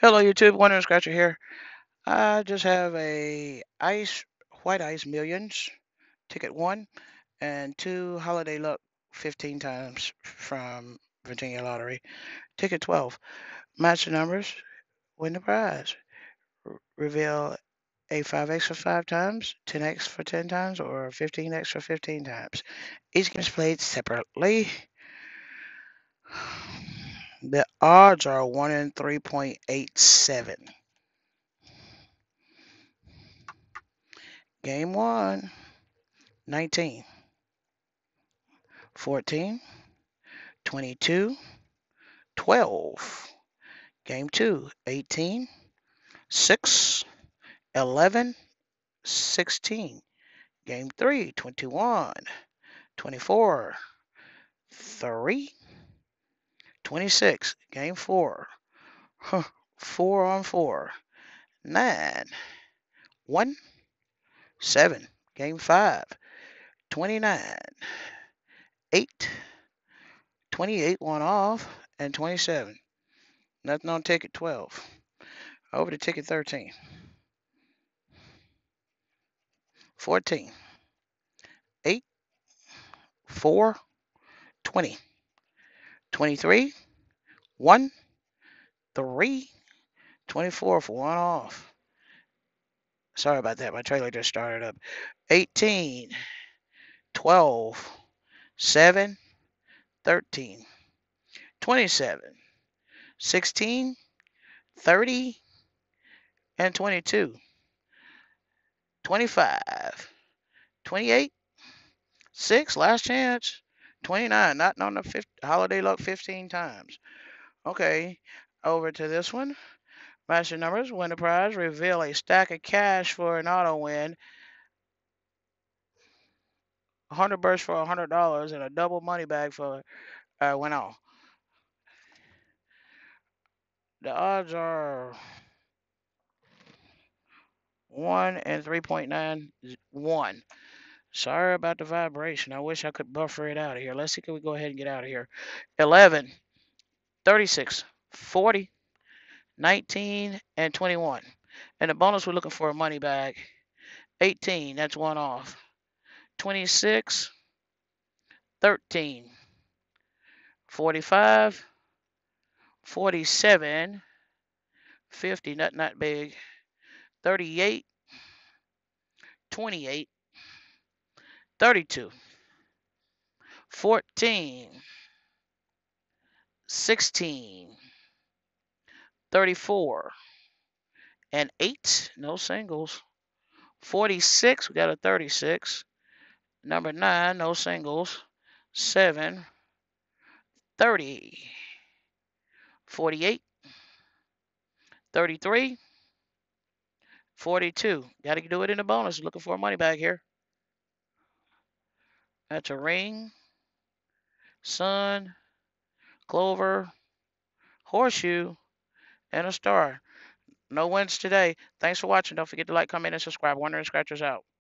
Hello YouTube, Wonder Scratcher here. I just have a ice white ice millions ticket one and two holiday luck 15 times from Virginia Lottery. Ticket 12. Match the numbers, win the prize. R- reveal a 5x for 5 times, 10x for 10 times, or 15x for 15 times. Each game is played separately. The odds are 1 in 3.87. Game 1, 19, 14, 22, 12. Game 2, 18, 6, 11, 16. Game 3, 21, 24, 3, 26. Game 4, huh, 4 on 4, 9, 1, 7. Game 5, 29, 8, 28, one off, and 27. Nothing on ticket 12. Over to ticket 13. 14, 8, 4, 20, 23, 1, 3, 24 for one off. Sorry about that. My trailer just started up. 18, 12, 7, 13, 27, 16, 30, and 22. 25, 28, 6, last chance, 29, not on the 50, holiday luck 15 times. Okay, over to this one. The numbers, win the prize, reveal a stack of cash for an auto win, 100 bursts for $100, and a double money bag for uh, win all. The odds are 1 and 3.91. Sorry about the vibration. I wish I could buffer it out of here. Let's see, can we go ahead and get out of here? 11, 36, 40, 19, and 21. And the bonus, we're looking for a money bag. 18, that's one off. 26, 13, 45, 47, 50, not not big. 38, 28, 32, 14, 16, 34, and 8. No singles. 46, we got a 36. Number 9, no singles. 7, 30, 48, 33, 42. Got to do it in the bonus. Looking for a money bag here. That's a ring, sun, clover, horseshoe, and a star. No wins today. Thanks for watching. Don't forget to like, comment, and subscribe. Wonder Scratchers out.